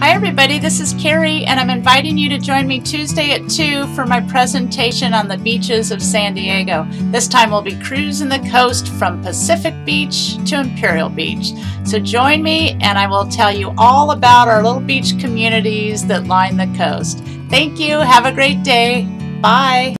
Hi everybody, this is Keri and I'm inviting you to join me Tuesday at 2 for my presentation on the beaches of San Diego. This time we'll be cruising the coast from Pacific Beach to Imperial Beach. So join me and I will tell you all about our little beach communities that line the coast. Thank you, have a great day, bye.